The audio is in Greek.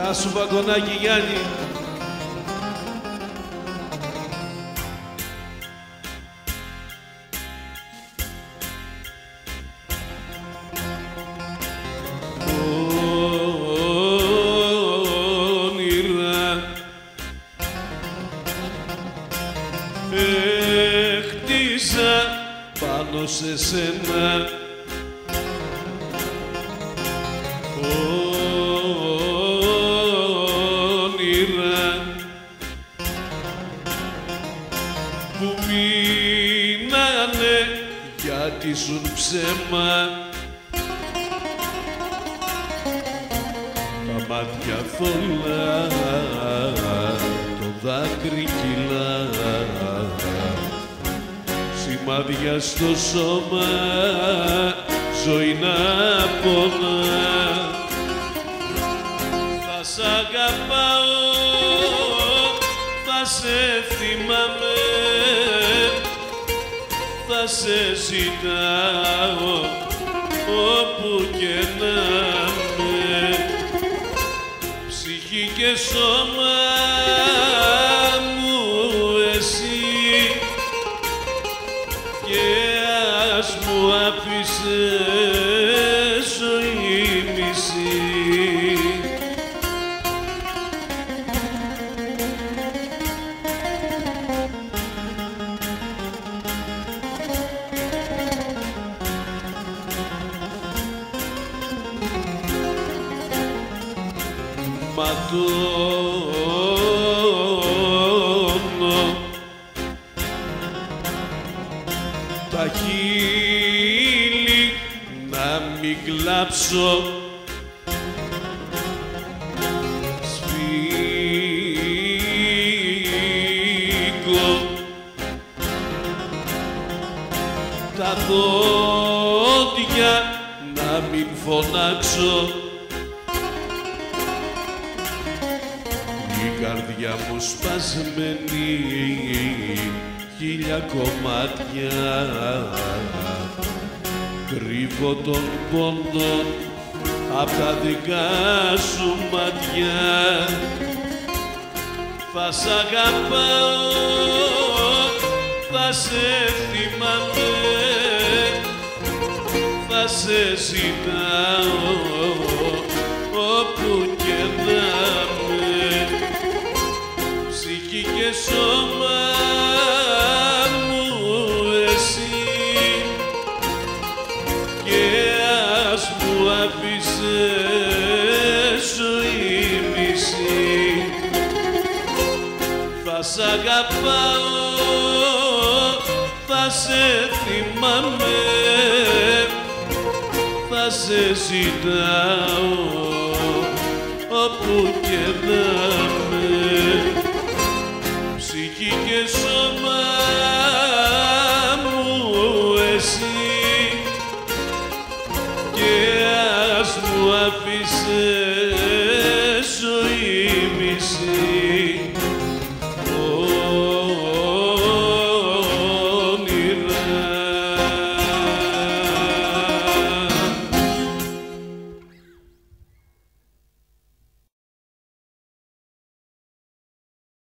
Γεια σου Βαγκονάκη Γιάννη. Όνειρα έχτιζα πάνω σε σένα που μείνανε γιατί ζουν ψέμα. Τα μάτια θολά το δάκρυ κυλά. Σημάδια στο σώμα ζωή να πονά. Θα σ' αγαπάω θα σε θυμάμαι. Θα σε ζητάω όπου και να με ψυχή και σώμα ματώνω. Τα χείλη να μην κλάψω. Σφίγγω. Τα δόντια να μην φωνάξω η καρδιά μου σπασμένη χίλια κομμάτια. Κρύβω τον πόνο απ' τα δικά σου μάτια. Θα σ' αγαπάω θα σε θυμάμαι θα σε ζητάω όπου και σώμα μου εσύ. Και ας μου άφησες ζωή μισή. Θα σ' αγαπάω θα σε θυμάμαι θα σε ζητάω όπου και να ψυχή και σώμα μου εσύ. Και ας μου αφήσεις